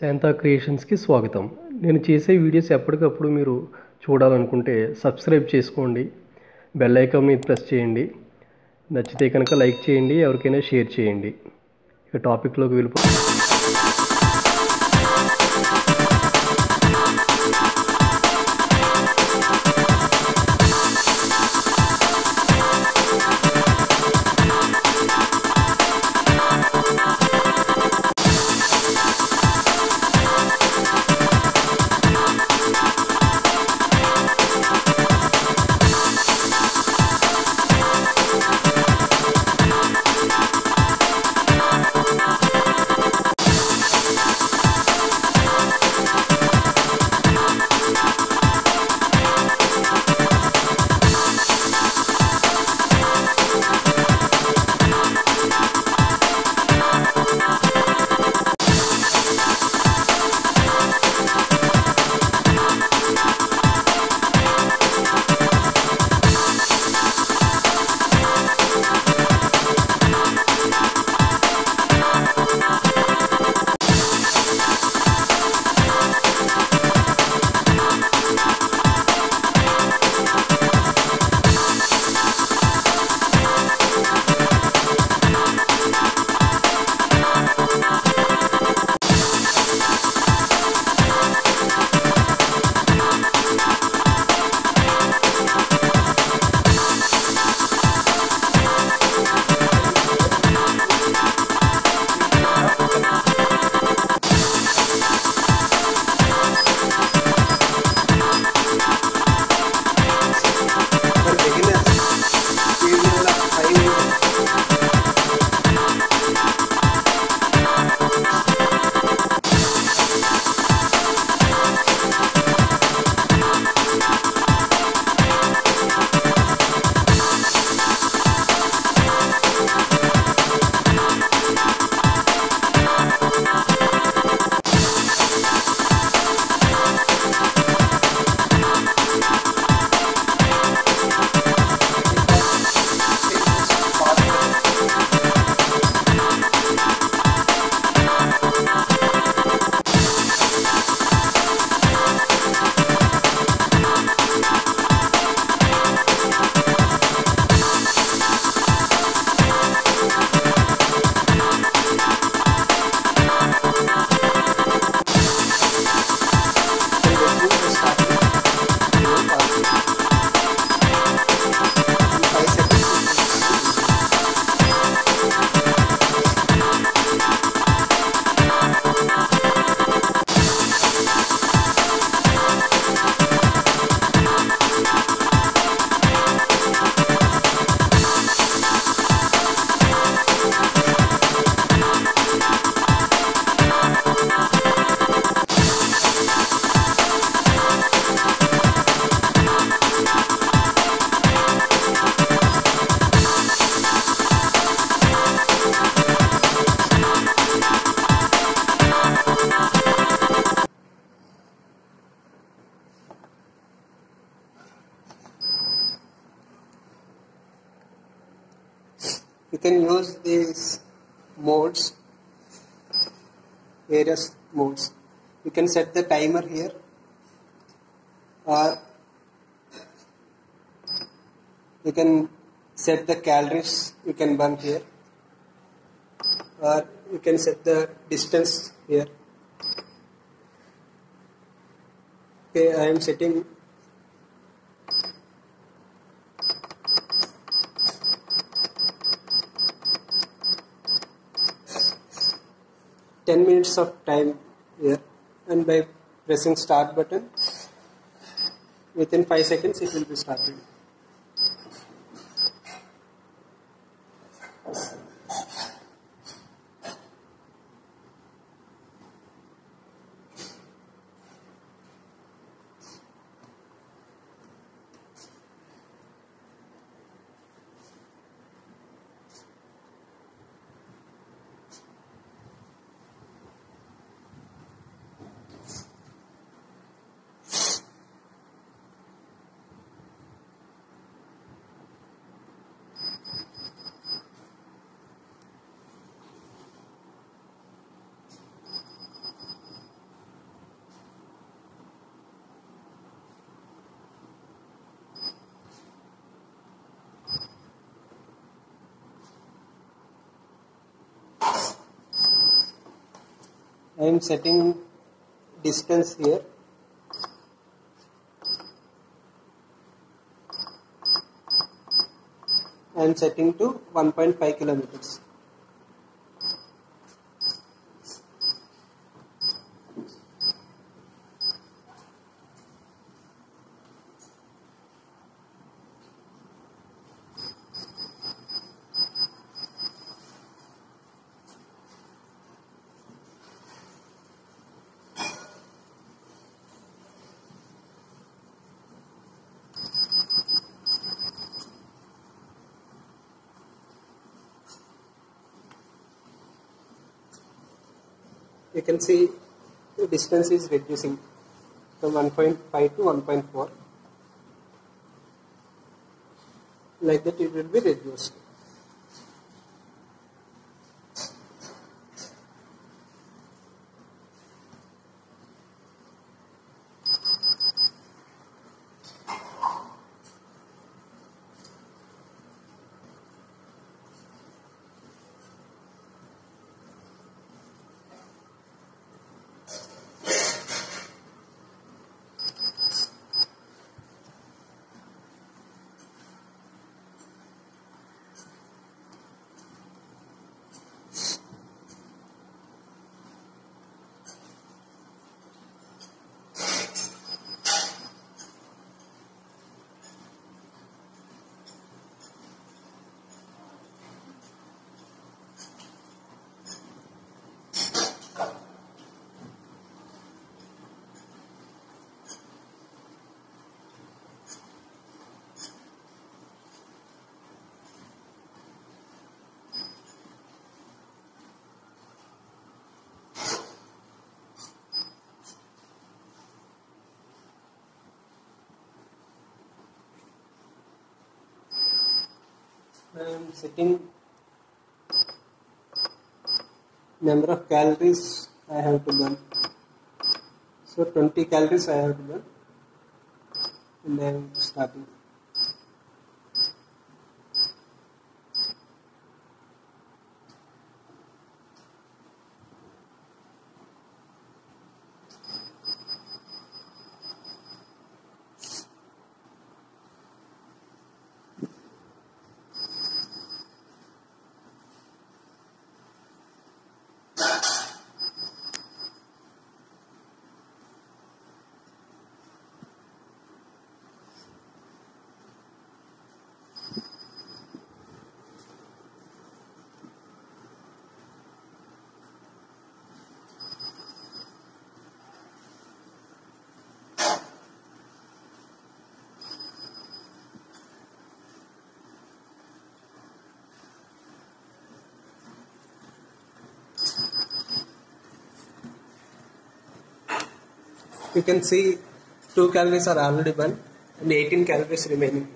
శాంతా క్రియేషన్స్కి స్వాగతం. నేను చేసే వీడియోస్ ఎప్పటికప్పుడు మీరు చూడాలనుకుంటే సబ్స్క్రైబ్ చేసుకోండి బెల్ ఐకాన్ మీద ప్రెస్ చేయండి నచ్చితే కనుక లైక్ చేయండి ఎవరికైనా షేర్ చేయండి. ఇక టాపిక్లోకి వెళ్ళిపో can use these modes, various modes. You can set the timer here or you can set the calories you can burn here or you can set the distance here. Okay, I am setting ten minutes of time here and by pressing start button within five seconds it will be started. I am setting distance here. I am setting to 1.5 kilometers. You can see the distance is reducing from 1.5 to 1.4. Like that it will be reduced. I am setting number of calories I have to burn. So 20 calories I have to burn and I am starting. You can see 2 calories are already burned and 18 calories remaining.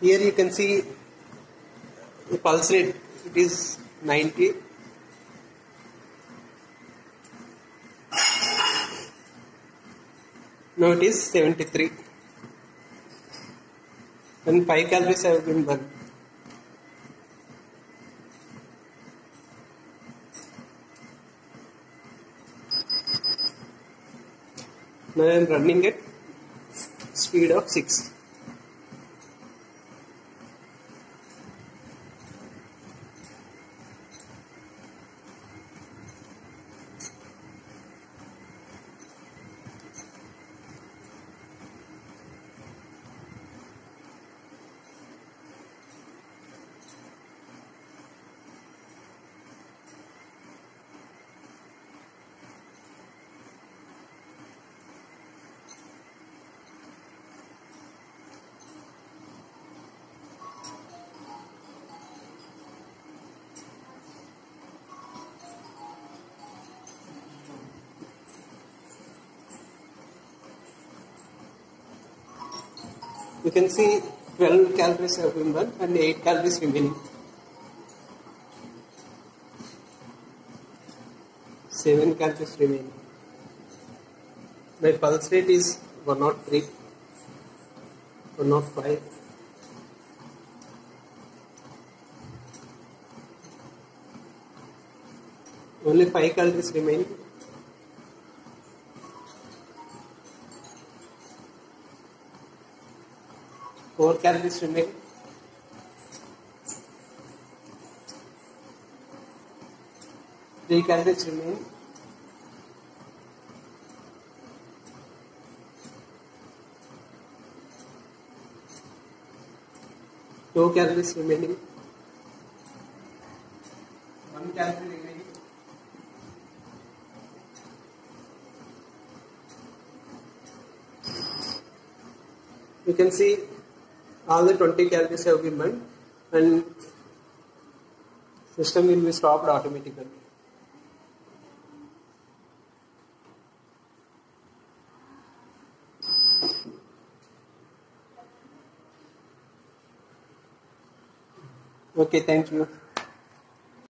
Here you can see the pulse rate, it is 90 Now it is 73. And 5 calories have been burned. Now I am running at speed of 6. You can see 12 calories have been burned and 8 calories remaining. 7 calories remaining. My pulse rate is 103, 105. Only 5 calories remaining. Four calorie swimming three calorie swimming two calorie swimming one calorie You can see all the 20 calories have been burned and system will be stopped automatically. Okay, thank you.